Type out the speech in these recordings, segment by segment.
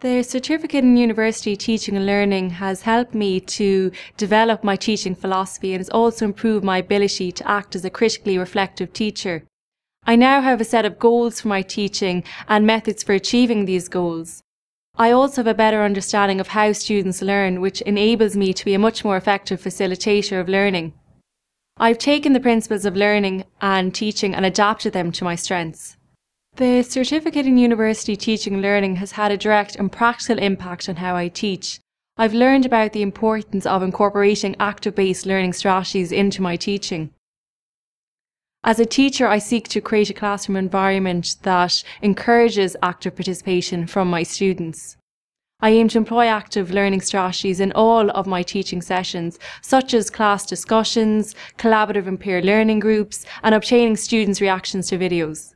The certificate in university teaching and learning has helped me to develop my teaching philosophy and has also improved my ability to act as a critically reflective teacher. I now have a set of goals for my teaching and methods for achieving these goals. I also have a better understanding of how students learn, which enables me to be a much more effective facilitator of learning. I've taken the principles of learning and teaching and adapted them to my strengths. The certificate in university teaching and learning has had a direct and practical impact on how I teach. I've learned about the importance of incorporating active based learning strategies into my teaching. As a teacher, I seek to create a classroom environment that encourages active participation from my students. I aim to employ active learning strategies in all of my teaching sessions, such as class discussions, collaborative and peer learning groups, and obtaining students' reactions to videos.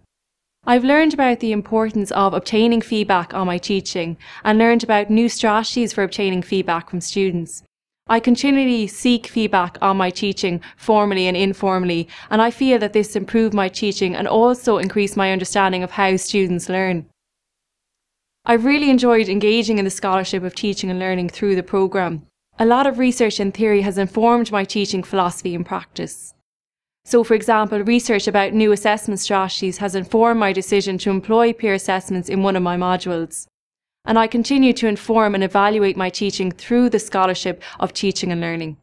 I've learned about the importance of obtaining feedback on my teaching and learned about new strategies for obtaining feedback from students. I continually seek feedback on my teaching formally and informally, and I feel that this improved my teaching and also increased my understanding of how students learn. I've really enjoyed engaging in the scholarship of teaching and learning through the programme. A lot of research and theory has informed my teaching philosophy and practice. So, for example, research about new assessment strategies has informed my decision to employ peer assessments in one of my modules and I continue to inform and evaluate my teaching through the scholarship of teaching and learning.